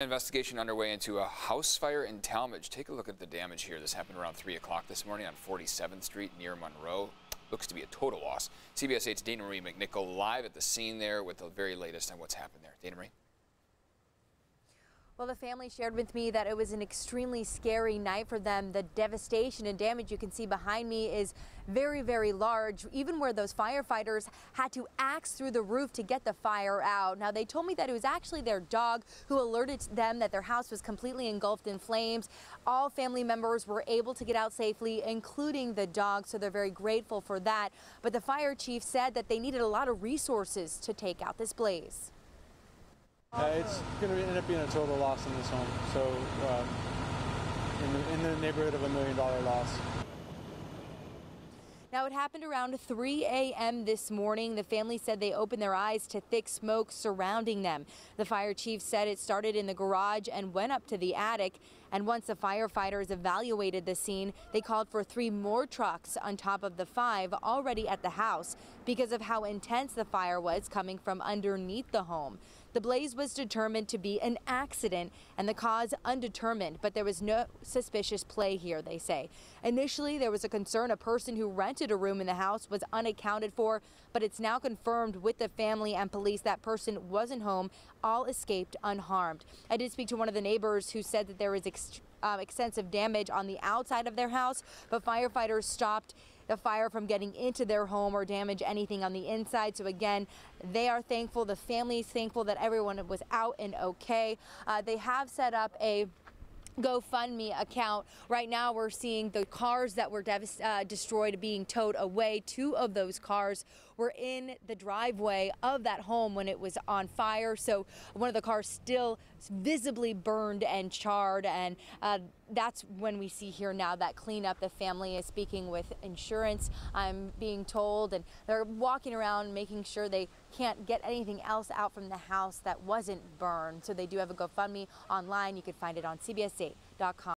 Investigation underway into a house fire in Talmadge. Take a look at the damage here. This happened around 3 o'clock this morning on 47th Street near Monroe. Looks to be a total loss. CBS 8's Dana Marie McNichol live at the scene there with the very latest on what's happened there. Dana Marie. Well, the family shared with me that it was an extremely scary night for them. The devastation and damage you can see behind me is very, very large, even where those firefighters had to axe through the roof to get the fire out. Now, they told me that it was actually their dog who alerted them that their house was completely engulfed in flames. All family members were able to get out safely, including the dog, so they're very grateful for that. But the fire chief said that they needed a lot of resources to take out this blaze. Uh, it's going to end up being a total loss in this home. So, um, in, the, in the neighborhood of a million dollar loss. Now, it happened around 3 a.m. this morning. The family said they opened their eyes to thick smoke surrounding them. The fire chief said it started in the garage and went up to the attic. And once the firefighters evaluated the scene, they called for three more trucks on top of the five already at the house because of how intense the fire was coming from underneath the home. The blaze was determined to be an accident and the cause undetermined, but there was no suspicious play here, they say. Initially, there was a concern a person who rented a room in the house was unaccounted for, but it's now confirmed with the family and police that person wasn't home. All escaped unharmed. I did speak to one of the neighbors who said that there uh, extensive damage on the outside of their house, but firefighters stopped the fire from getting into their home or damage anything on the inside. So again, they are thankful. The family is thankful that everyone was out and okay. Uh, they have set up a GoFundMe account. Right now, we're seeing the cars that were uh, destroyed being towed away. Two of those cars were in the driveway of that home when it was on fire. So one of the cars still visibly burned and charred. And uh, that's when we see here now that cleanup. The family is speaking with insurance, I'm being told, and they're walking around making sure they can't get anything else out from the house that wasn't burned. So they do have a GoFundMe online. You can find it on CBS8.com.